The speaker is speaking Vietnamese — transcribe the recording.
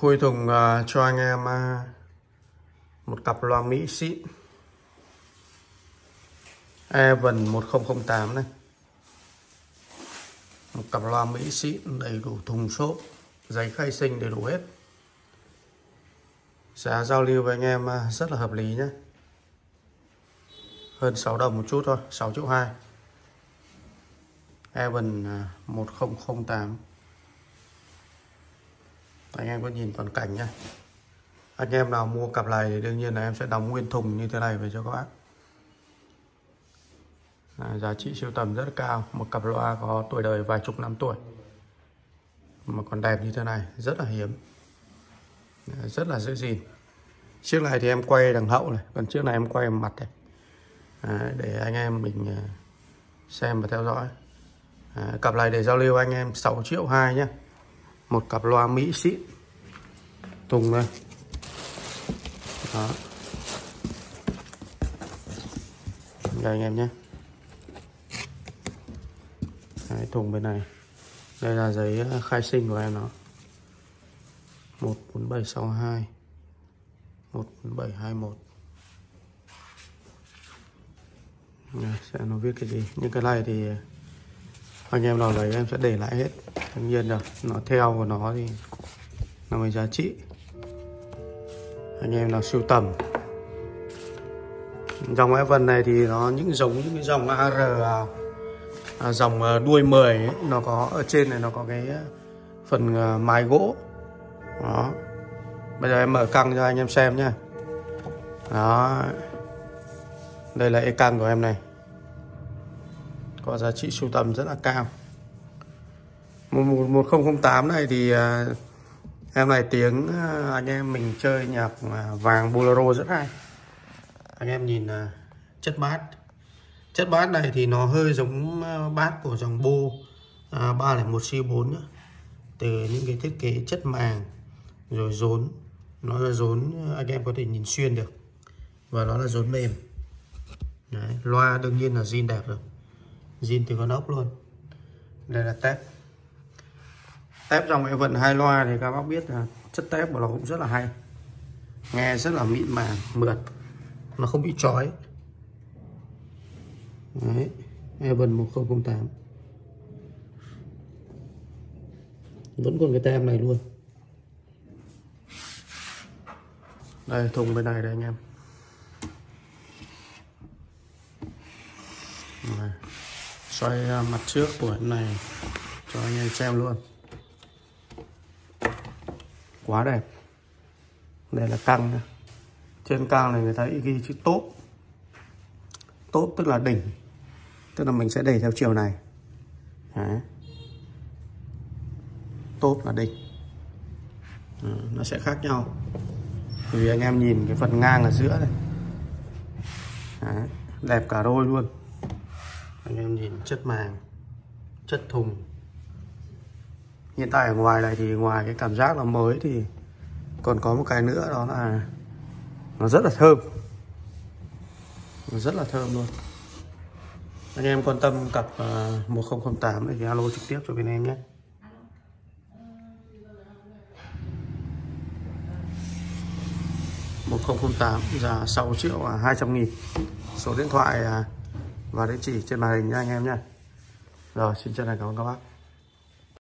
khui thùng uh, à, cho anh em uh, một cặp loa Mỹ xịn Evan 1008 này. Một cặp loa Mỹ xịn đầy đủ thùng xốp giấy khai sinh đầy đủ hết. Giá giao lưu với anh em uh, rất là hợp lý nhé hơn 6 đồng một chút thôi 6 triệu 2 Evan 1008 anh em có nhìn toàn cảnh nha anh em nào mua cặp này thì đương nhiên là em sẽ đóng nguyên thùng như thế này về cho các bác. À, giá trị siêu tầm rất cao. Một cặp loa có tuổi đời vài chục năm tuổi. Mà còn đẹp như thế này rất là hiếm. À, rất là dễ gìn. Chiếc này thì em quay đằng hậu này còn chiếc này em quay mặt này. À, để anh em mình à, xem và theo dõi. À, cặp này để giao lưu anh em 6 triệu 2 nhé một cặp loa Mỹ xịn thùng đây. Đó. Đây anh em nhé. Đấy, thùng bên này. Đây là giấy ờ, khai sinh của em nó 14762 14721 sẽ nó viết cái gì. Những cái này thì ờ, anh em nào lấy em sẽ để lại hết tất nhiên rồi nó theo của nó thì nó mới giá trị. Anh em nào sưu tầm. Dòng Evan này thì nó những giống những cái dòng AR à, dòng à, đuôi 10 ấy, nó có ở trên này nó có cái phần à, mái gỗ. Đó. Bây giờ em mở căng cho anh em xem nhé đó. Đây là e căng của em này. Có giá trị sưu tầm rất là cao. 1008 này thì à, em này tiếng à, anh em mình chơi nhạc à, vàng bolero rất hay. Anh em nhìn chất bát. Chất bát này thì nó hơi giống bát của dòng bô 301 C4 nữa từ những cái thiết kế chất màng rồi rốn. Nó là rốn anh em có thể nhìn xuyên được. Và nó là rốn mềm. Đấy, loa đương nhiên là zin đẹp rồi. Zin từ con ốc luôn. Đây là tép tép dòng hệ vận hai loa thì các bác biết là chất tép của nó cũng rất là hay. Nghe rất là mịn màng, mượt. Nó không bị chói. Đấy Evan 1008 vẫn còn cái tem này luôn. Đây, thùng bên này đây anh em. Xoay à, mặt trước của này cho anh em xem luôn quá đẹp đây là căng này. trên căng này người ta ghi chữ tốt. Tốt tức là đỉnh. Tức là mình sẽ đẩy theo chiều này. Đấy. tốt là đỉnh. À, nó sẽ khác nhau. Vì anh em nhìn cái phần ngang ở giữa này. Đấy. đẹp cả đôi luôn. Anh em nhìn chất màng chất thùng hiện tại ở ngoài này thì ngoài cái cảm giác là mới thì còn có một cái nữa, đó là nó rất là thơm. Nó rất là thơm luôn. Anh em quan tâm cặp ờ, 1008 thì alo trực tiếp cho bên em nhé. một không tám, giá 6 triệu à, hai trăm nghìn. Số điện thoại à, và địa chỉ trên màn hình nha anh em nha rồi, xin chân thành cảm ơn các bác.